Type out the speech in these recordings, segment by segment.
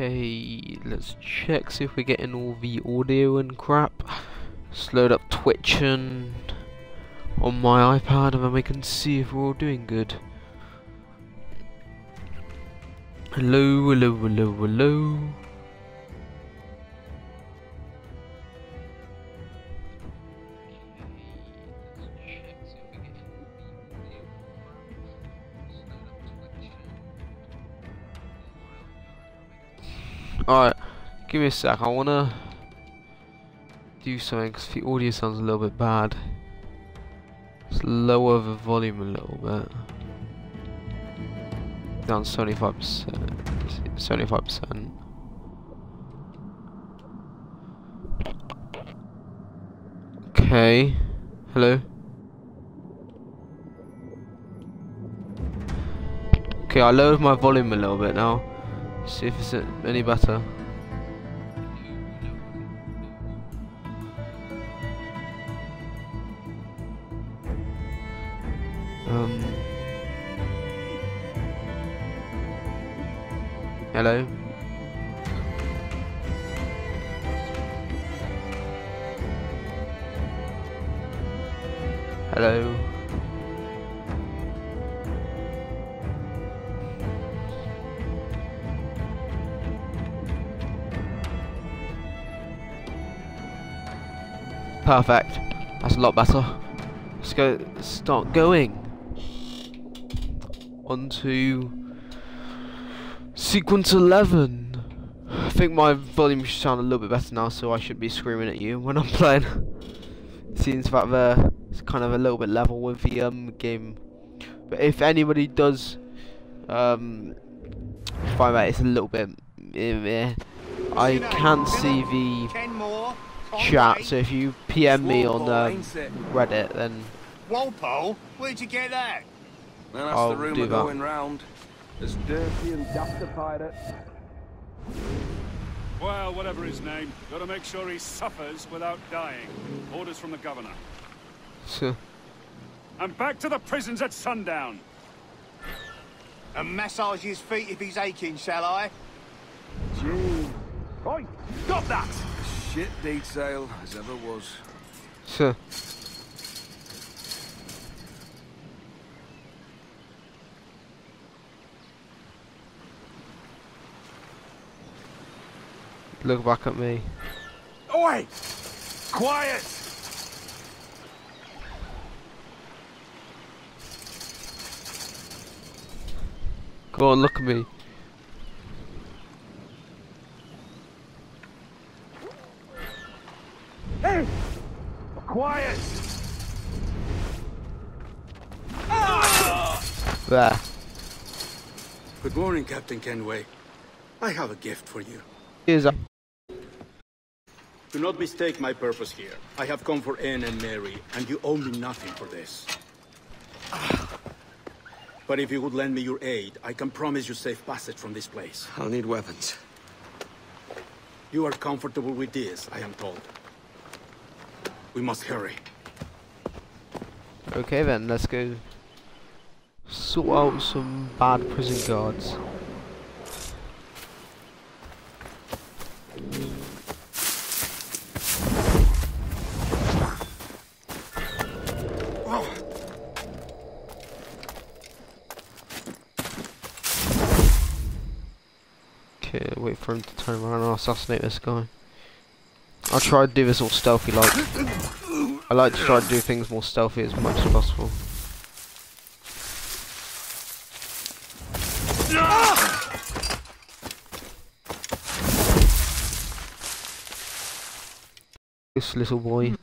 Okay, let's check see if we're getting all the audio and crap. Load up Twitch and on my iPad and then we can see if we're all doing good. Hello, hello, hello, hello. Alright, give me a sec. I wanna do something because the audio sounds a little bit bad. Let's lower the volume a little bit. Down 75%. 75%. Okay. Hello? Okay, I lowered my volume a little bit now. See if it's any better. Um. Hello. Hello. Perfect. That's a lot better. Let's go. Start going. On to sequence 11. I think my volume should sound a little bit better now, so I should be screaming at you when I'm playing. Seems that there it's kind of a little bit level with the um game. But if anybody does um find that it's a little bit eh, I can see the chat. So if you PM me on um, Reddit, then Walpole, where'd you get that? Well, that's I'll the do rumour that. going round. As dirty and justified it. Well, whatever his name, gotta make sure he suffers without dying. Orders from the governor. so, And back to the prisons at sundown. And massage his feet if he's aching, shall I? Gee, Oi, stop that! Shit detail as ever was. so. Look back at me. Oi! Quiet! Go on, look at me. Quiet! There. Good morning, Captain Kenway. I have a gift for you. Here's a Do not mistake my purpose here. I have come for Anne and Mary, and you owe me nothing for this. But if you would lend me your aid, I can promise you safe passage from this place. I'll need weapons. You are comfortable with this, I am told. We must hurry. Okay then, let's go sort out some bad prison guards. Okay, wait for him to turn around and assassinate this guy. I'll try to do this all stealthy like. I like to try to do things more stealthy as much as possible. This little boy.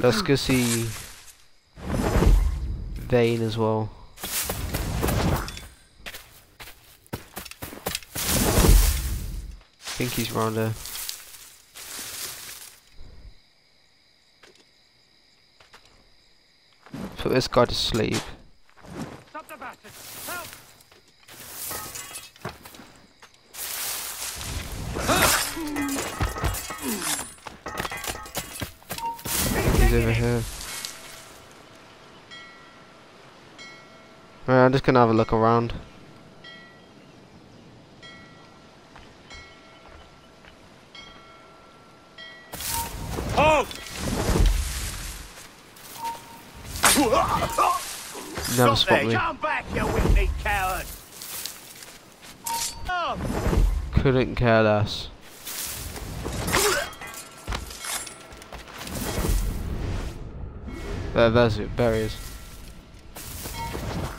Let's go see Vane as well. Think he's round there. Put this guy to sleep. He's over here. I'm just gonna have a look around. Never Stop spot there! me. Come back, you weak-kneed coward! Oh! Couldn't care less. There, there's it. There he.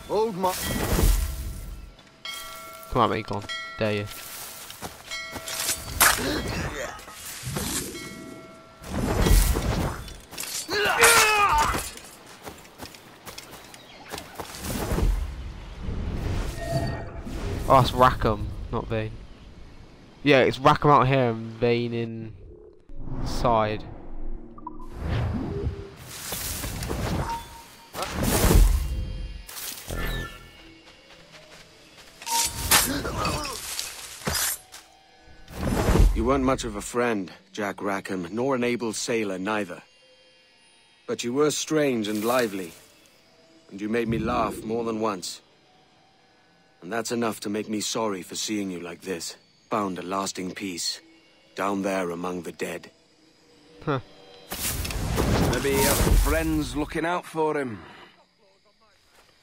Hold my... Come on, mate, go on. Dare you. Oh, it's Rackham, not Vane. Yeah, it's Rackham out here and Vane inside. You weren't much of a friend, Jack Rackham, nor an able sailor neither. But you were strange and lively, and you made me laugh more than once. And that's enough to make me sorry for seeing you like this, found a lasting peace, down there among the dead. Huh. Maybe he has friends looking out for him.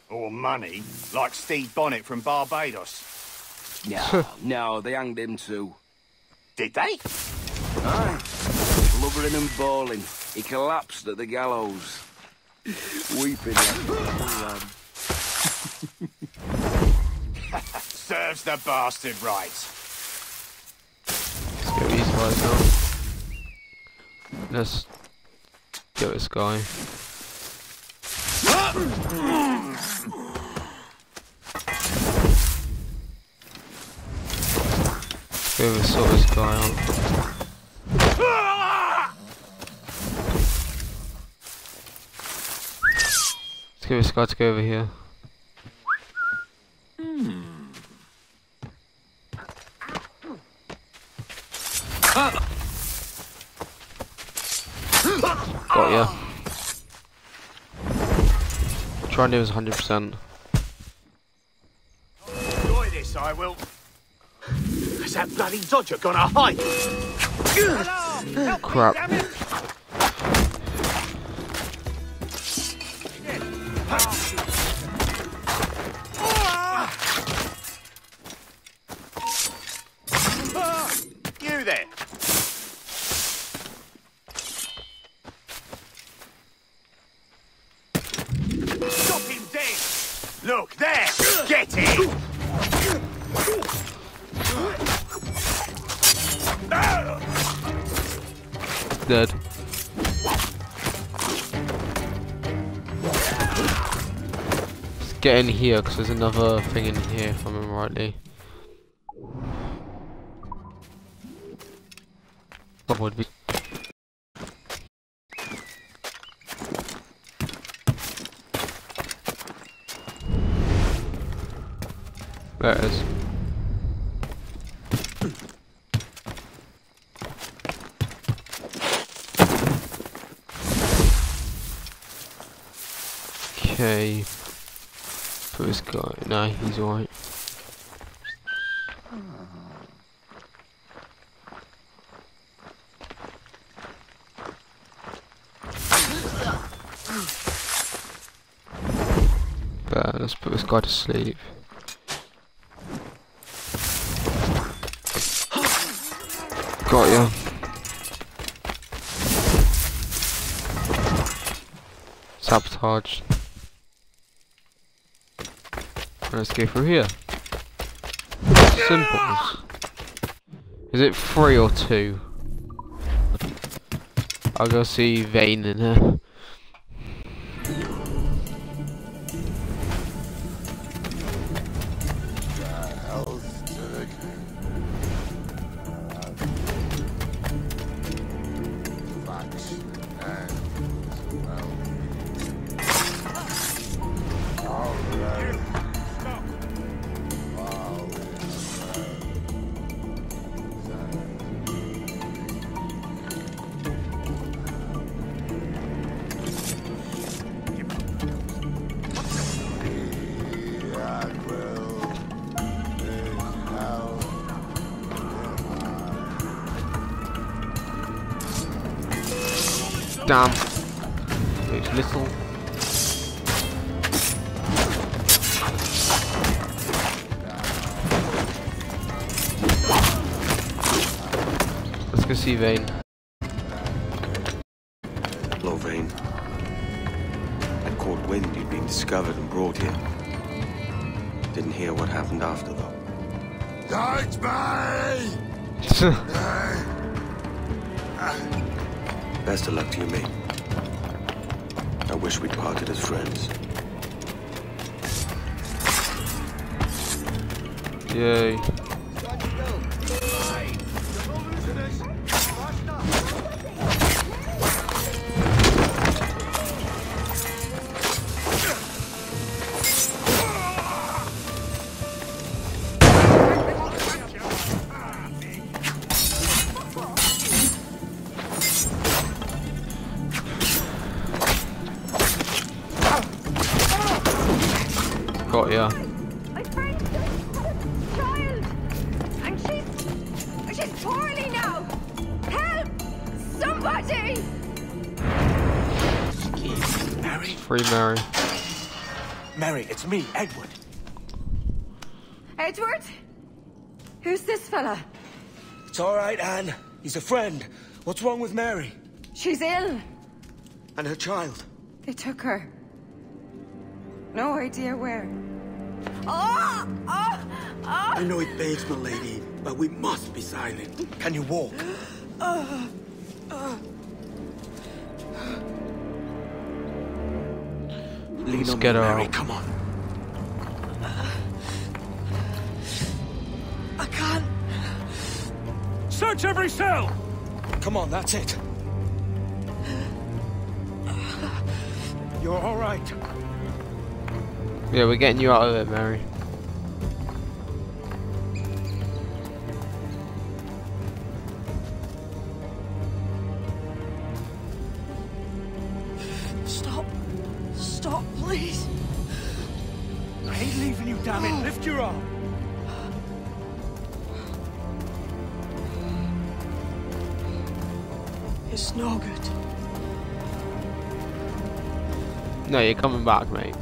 Or money, like Stede Bonnet from Barbados. No, no, they hanged him too. Did they? Aye. Blubbering and bawling. He collapsed at the gallows. Weeping like a lad. Serves the bastard right. Let's go these guys now. Let's get this guy. Let's go sort this guy out. Let's get this guy to go over here. Got ya. Try and do this 100%. Enjoy this, I will. Has that bloody dodger gone a hike? Crap. Dead. Let's get in here because there's another thing in here if I remember rightly. What would be? There it is. Okay. Put this guy. No, he's alright. But let's put this guy to sleep. Got ya. Sabotage. Let's go through here. Simples. Is it three or two? I'll go see Vane in here. It's little. Let's go see Vane. Hello, Vane. I'd caught wind you'd been discovered and brought here. Didn't hear what happened after, though. Don't me! Best of luck to you, mate. Wish we'd parted as friends. Yay. Got ya. My friend child, and she's she's poorly now. Help! Somebody! Mary? Free Mary. Mary, it's me, Edward. Edward, who's this fella? It's all right, Anne. He's a friend. What's wrong with Mary? She's ill. And her child? They took her. No idea where. Oh! Oh! Oh! I know it pains, my lady, but we must be silent. Can you walk? Lean Let's on get her Mary. out. Come on. I can't. Search every cell! Come on, that's it. You're all right. Yeah, we're getting you out of it, Mary. Stop. Stop, please. I ain't leaving you, damn it. Lift your arm. It's no good. No, you're coming back, mate.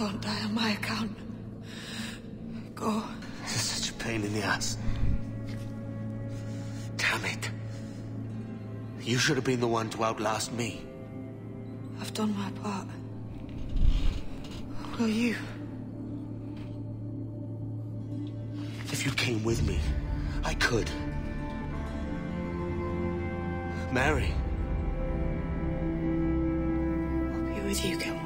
Don't die on my account. Go. This is such a pain in the ass. Damn it. You should have been the one to outlast me. I've done my part. Will you? If you came with me, I could. Mary, I'll be with you, can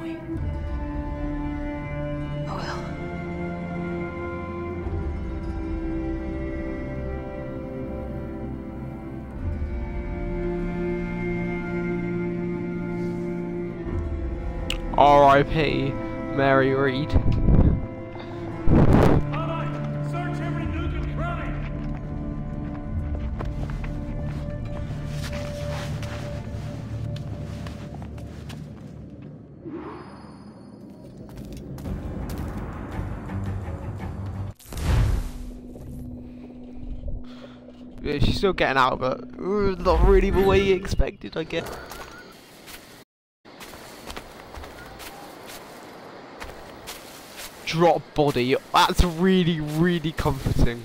R.I.P. Mary Read. She's still getting out, but not really the way you expected, I guess. Drop body. That's really, really comforting.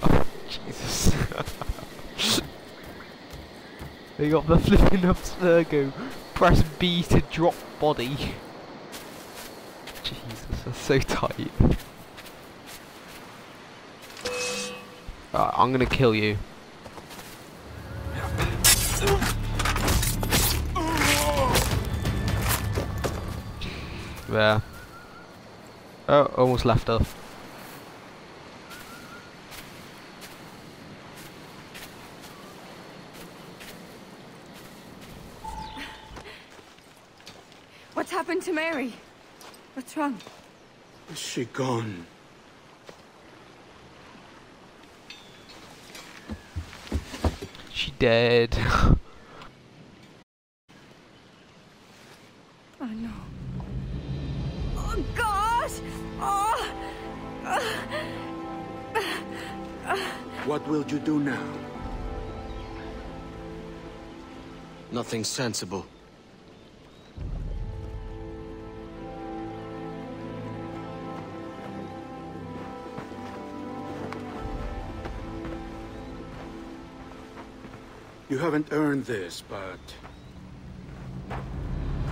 Oh, Jesus. they got the flipping up Virgo. Press B to drop body. Jesus, that's so tight. Alright, I'm gonna kill you. there. Oh, almost left off. What's happened to Mary? What's wrong? Is she gone? She dead. What will you do now? Nothing sensible. You haven't earned this, but...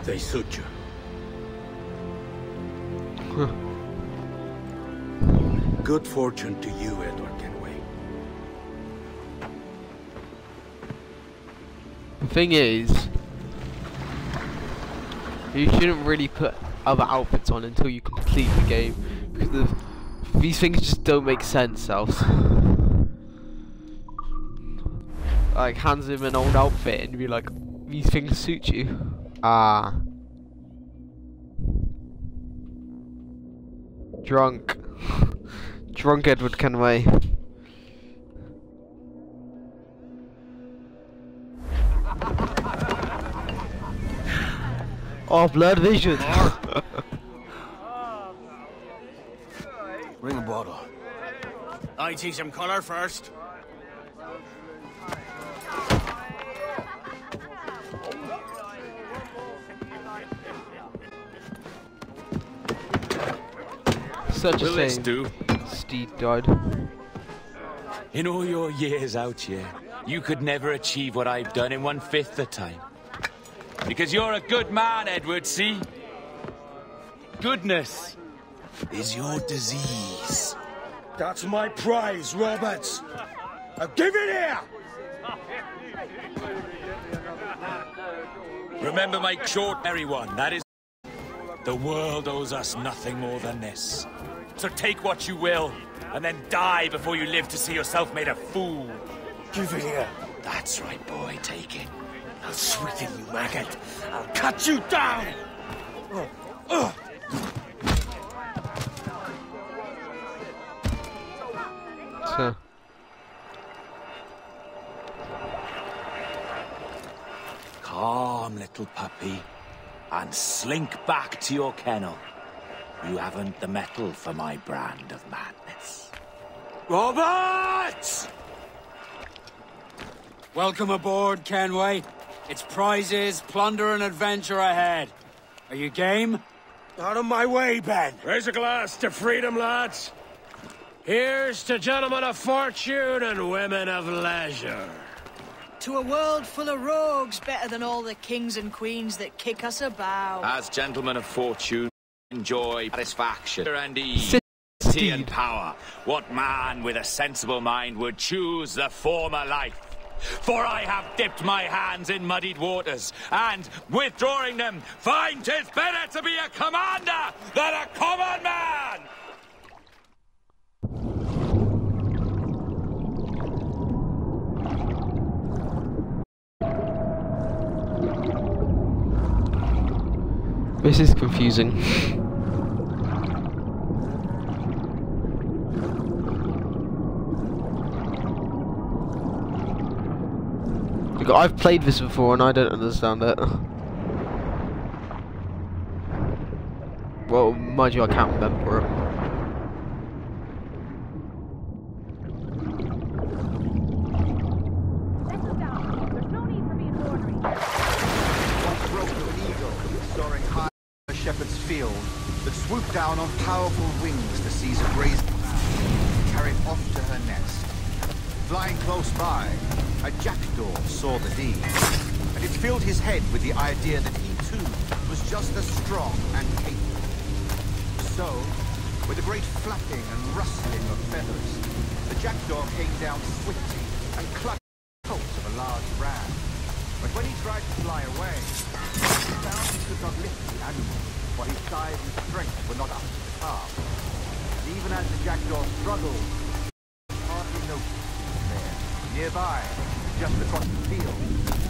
They suit you. Huh. Good fortune to you, Edward thing is, you shouldn't really put other outfits on until you complete the game because the, these things just don't make sense else. Like hands him an old outfit and be like, these things suit you. Ah. Drunk. Drunk Edward Kenway. Oh, blood vision. Bring a bottle. I see some colour first. Such a Will this shame. do? Steed died. In all your years out here, you could never achieve what I've done in one-fifth the time. Because you're a good man, Edward, see? Goodness is your disease. That's my prize, Roberts. Now give it here! Remember my short, merry one, that is... The world owes us nothing more than this. So take what you will, and then die before you live to see yourself made a fool. Give it here. That's right, boy, take it. I'll sweeten you, maggot. I'll cut you down! Oh, oh. So, Calm, little puppy, and slink back to your kennel. You haven't the mettle for my brand of madness. Roberts! Welcome aboard, Kenway. It's prizes, plunder, and adventure ahead. Are you game? Out of my way, Ben. Raise a glass to freedom, lads. Here's to gentlemen of fortune and women of leisure. To a world full of rogues, better than all the kings and queens that kick us about. As gentlemen of fortune, enjoy satisfaction and ease. And power. What man with a sensible mind would choose the former life? For I have dipped my hands in muddied waters, and withdrawing them, find 'tis better to be a commander than a common man! this is confusing. I've played this before and I don't understand it. Well, mind you, I can't remember it. Down on powerful wings to seize a grazing carried off to her nest. Flying close by, a jackdaw saw the deed, and it filled his head with the idea that he too was just as strong and capable. So, with a great flapping and rustling of feathers, the jackdaw came down swiftly and clutched the coat of a large ram. But when he tried to fly away, he found he could not lift the animal, for his size and strength were not up to the task. And even as the jackdaw struggled, Nearby, just across the field,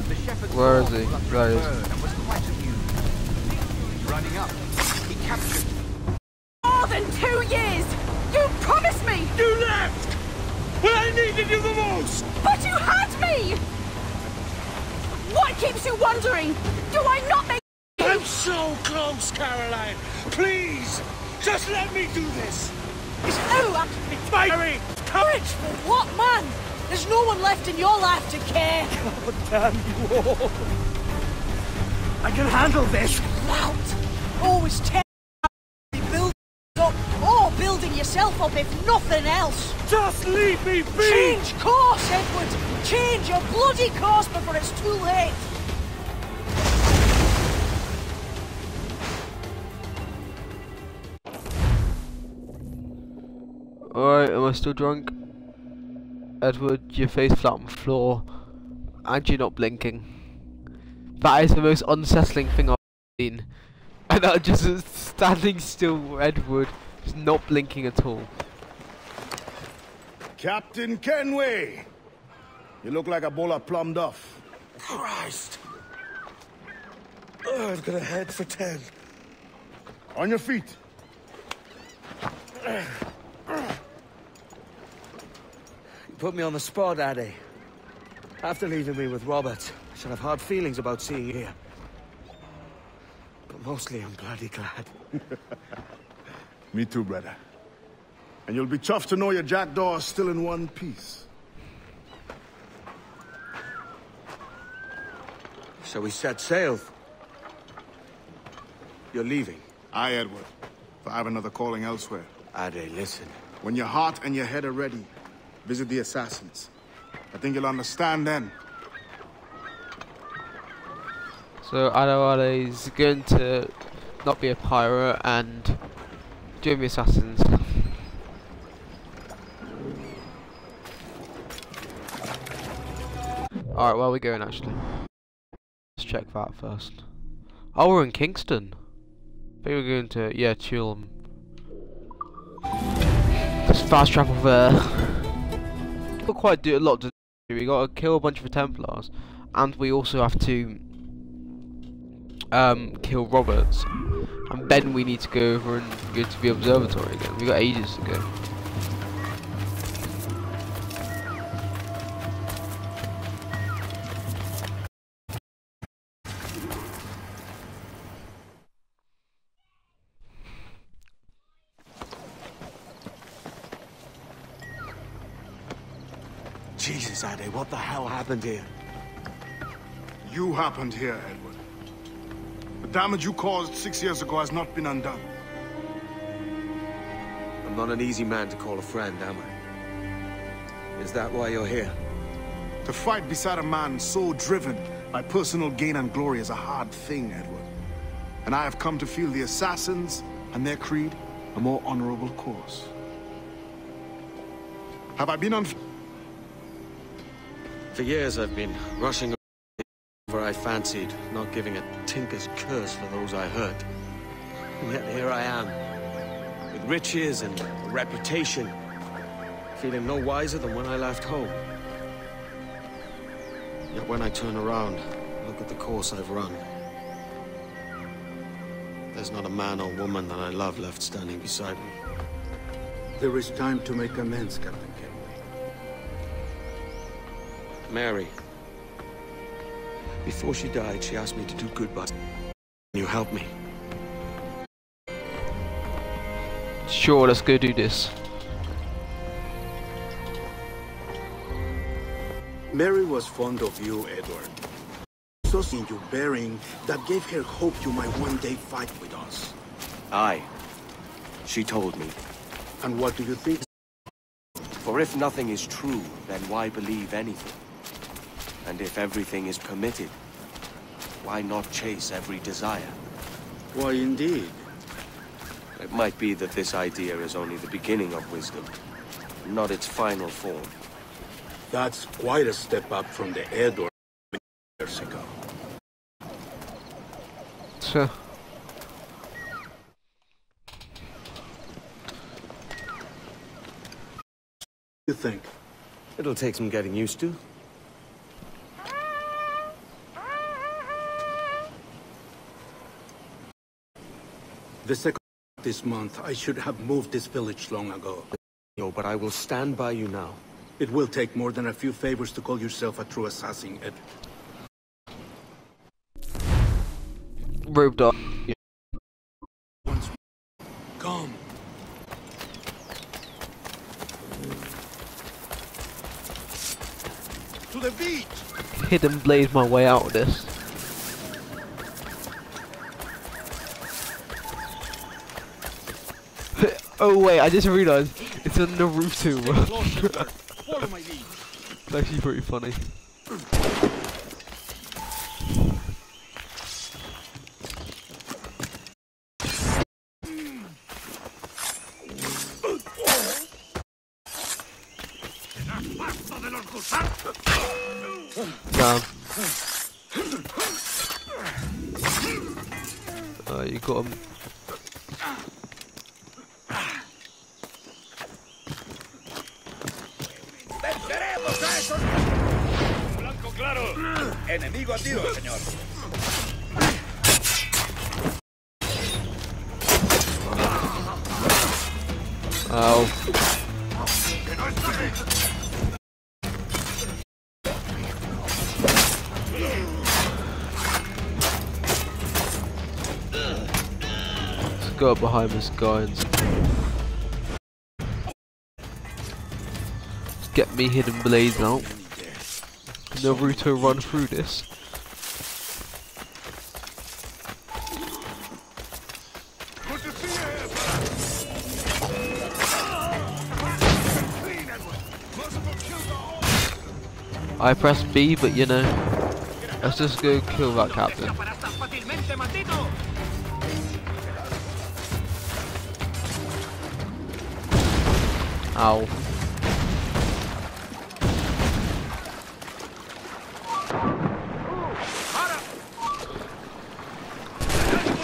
the shepherd Where saw is he? the fluttering There he is. and was quite amused. He lining up. He captured More than two years! You promised me! You left! When I needed you the most! But you had me! What keeps you wondering? Do I not make I'm so close, Caroline! Please! Just let me do this! It's oh, It's my courage for what, man? There's no one left in your life to care. God oh, damn you all! I can handle this! Loud. Always oh, tearing building up or building yourself up if nothing else. Just leave me be! Change course, Edward. Change your bloody course before it's too late. Alright, am I still drunk? Edward, your face flat on the floor, and you're not blinking. That is the most unsettling thing I've seen. And I'm just standing still, Edward, just not blinking at all. Captain Kenway! You look like a bowl of plum duff. Christ! Oh, I've got a head for ten. On your feet. You put me on the spot, Ade. After leaving me with Robert, I shall have hard feelings about seeing you here. But mostly I'm bloody glad. Me too, brother. And you'll be chuffed to know your jackdaw is still in one piece. So we set sail. You're leaving. Aye, Edward. For I have another calling elsewhere. Ade, listen. When your heart and your head are ready, visit the assassins. I think you'll understand then. So Adewale is going to not be a pirate and join the assassins. Alright, where are we going actually? Let's check that first. Oh, we're in Kingston. I think we're going to, yeah, Tulum. Just fast travel there. Not quite do a lot to do. We gotta kill a bunch of Templars, and we also have to um, kill Roberts. And then we need to go over and go to the observatory again. We got ages to go. Happened here? You happened here, Edward. The damage you caused six years ago has not been undone. I'm not an easy man to call a friend, am I? Is that why you're here? To fight beside a man so driven by personal gain and glory is a hard thing, Edward. And I have come to feel the assassins and their creed a more honorable course. Have I been unfair? For years I've been rushing where I fancied, not giving a tinker's curse for those I hurt. Yet here I am, with riches and a reputation, feeling no wiser than when I left home. Yet when I turn around, look at the course I've run. There's not a man or woman that I love left standing beside me. There is time to make amends, Captain Kenway. Mary. Before she died, she asked me to do good by Can you help me. Sure, let's go do this. Mary was fond of you, Edward. So seeing you bearing, that gave her hope you might one day fight with us. Aye. She told me. And what do you think? For if nothing is true, then why believe anything? And if everything is permitted, why not chase every desire? Why, indeed. It might be that this idea is only the beginning of wisdom, not its final form. That's quite a step up from the Edward years ago. So, You think? It'll take some getting used to. The second this month, I should have moved this village long ago. No, but I will stand by you now. It will take more than a few favors to call yourself a true assassin, Ed. Robed up. Come. To the beach! Hidden blade my way out of this. Oh wait, I just realised it's a Naruto run. Follow my lead. it's actually pretty funny. Go up behind this guy and get me hidden blades out. Naruto run through this? I press B, but you know, let's just go kill that captain. Ow.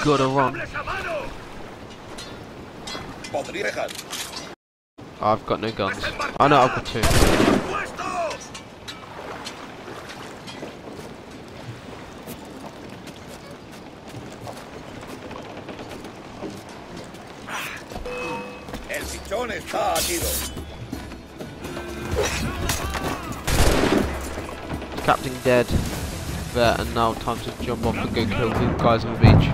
Gotta run. I've got no guns. I know I've got two. Pichón está a tiro. Captain dead. There, and now time to jump off and go kill the guys on the beach.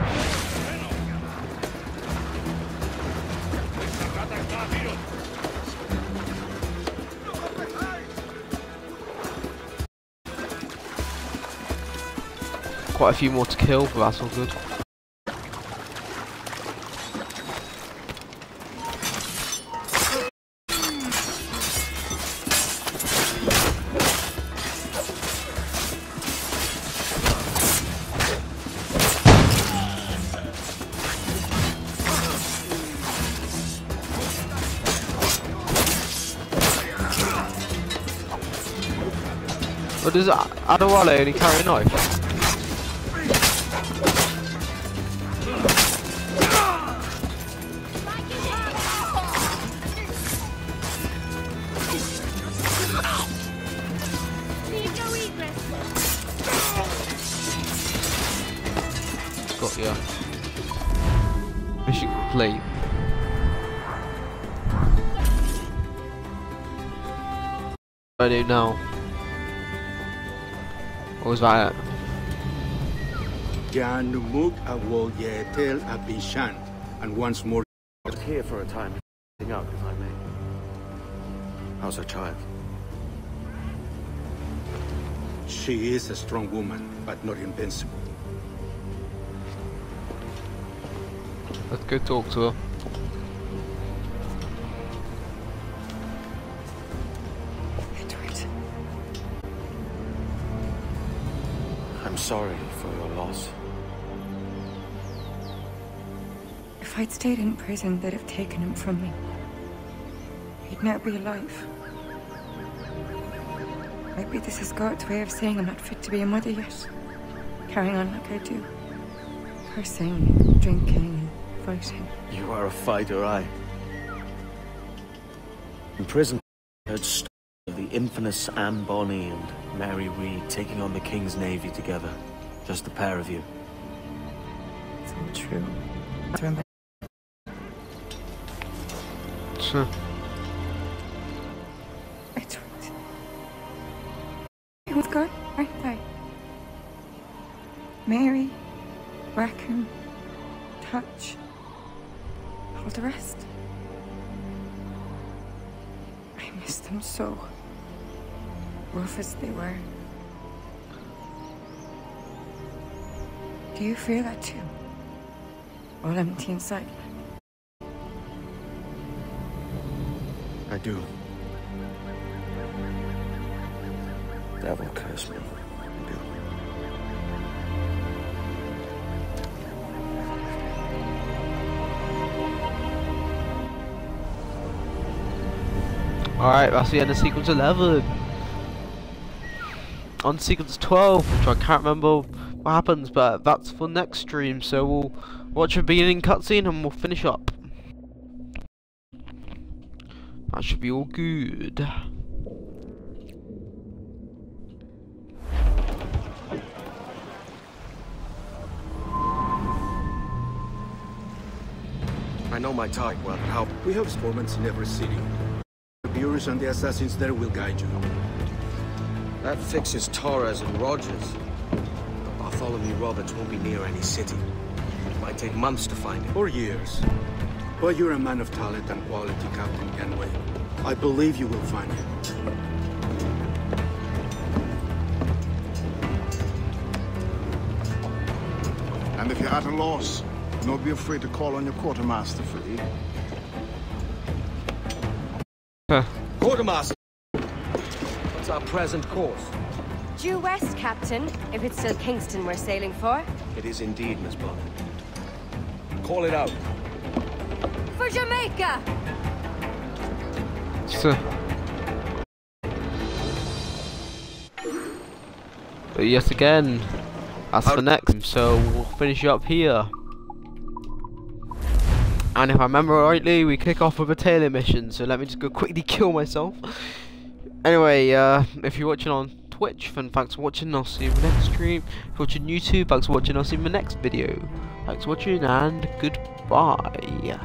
Quite a few more to kill, but that's all good. Adewale only carry a knife? Got ya. Mission complete. I do now? What was that? Janumuk awol yetel abishan. And once more. Here for a time, out if I may. How's her child? She is a strong woman, but not invincible. Let's go talk to her. Sorry for your loss. If I'd stayed in prison, they'd have taken him from me. He'd now be alive. Maybe this is God's way of saying I'm not fit to be a mother yet. Carrying on like I do. Cursing, drinking, and fighting. You are a fighter, I. In prison, I heard stories of the infamous Anne Bonny and Mary Read taking on the King's Navy together. Just the pair of you. It's all true. Sure. I don't... It was good, aren't Mary, Bracken. Do you feel that too? All empty inside. I do. Devil curse me. I do. Alright, that's the end of sequence 11. On sequence 12, which I can't remember what happens, but that's for next stream, so we'll watch a beginning cutscene and we'll finish up. That should be all good. I know my type well, how... We have informants in every city. The viewers and the assassins there will guide you. That fixes Torres and Rogers. But Bartholomew Roberts won't be near any city. It might take months to find him. Or years. But you're a man of talent and quality, Captain Kenway. I believe you will find him. And if you're at a loss, don't be afraid to call on your quartermaster for aid. Quartermaster! What's our present course? Due west, Captain, if it's still Kingston we're sailing for. It is indeed, Miss Bonnet. Call it out. For Jamaica! So. But yes, again, that's the next, so we'll finish up here. And if I remember rightly, we kick off with a tailor mission, so let me just go quickly kill myself. Anyway, uh, if you're watching on Twitch, thanks for watching, I'll see you in the next stream. If you're watching YouTube, thanks for watching, I'll see you in the next video. Thanks for watching, and goodbye.